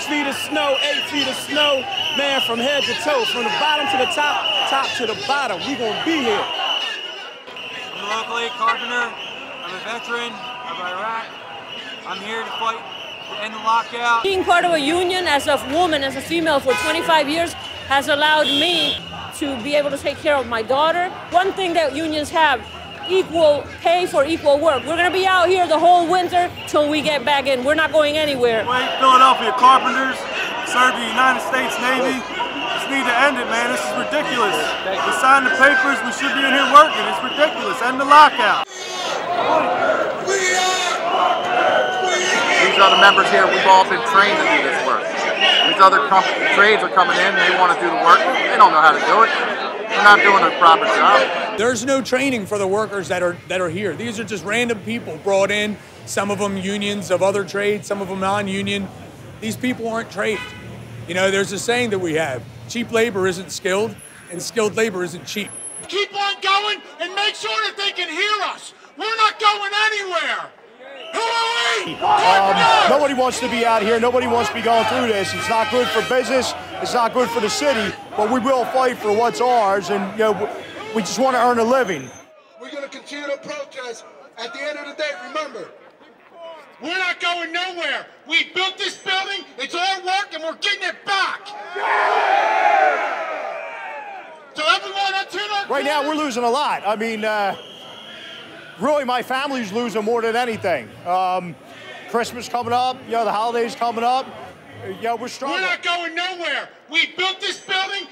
six feet of snow, eight feet of snow, man, from head to toe, from the bottom to the top, top to the bottom. We gonna be here. I'm a Local 8 carpenter. I'm a veteran of Iraq. I'm here to fight to end the lockout. Being part of a union as a woman, as a female for 25 years has allowed me to be able to take care of my daughter. One thing that unions have equal pay for equal work. We're going to be out here the whole winter till we get back in. We're not going anywhere. Wait, Philadelphia Carpenters, serve the United States Navy. Just need to end it, man. This is ridiculous. We signed the papers. We should be in here working. It's ridiculous. End the lockout. These are the members here. We've all been trained to do this work. These other trades are coming in. They want to do the work. They don't know how to do it. They're not doing a proper job. There's no training for the workers that are that are here. These are just random people brought in. Some of them unions of other trades, some of them non-union. These people aren't trained. You know, there's a saying that we have: cheap labor isn't skilled, and skilled labor isn't cheap. Keep on going and make sure that they can hear us. We're not going anywhere. Who are we? Um, nobody wants to be out here. Nobody wants to be going through this. It's not good for business. It's not good for the city. But we will fight for what's ours, and you know, we just want to earn a living. We're going to continue to protest. At the end of the day, remember, we're not going nowhere. We built this building. It's our work, and we're getting it back. So everyone, attend our Right now, we're losing a lot. I mean. Uh, really my family's losing more than anything. Um, Christmas coming up, you know, the holidays coming up. Yeah, we're struggling. We're not going nowhere. We built this building.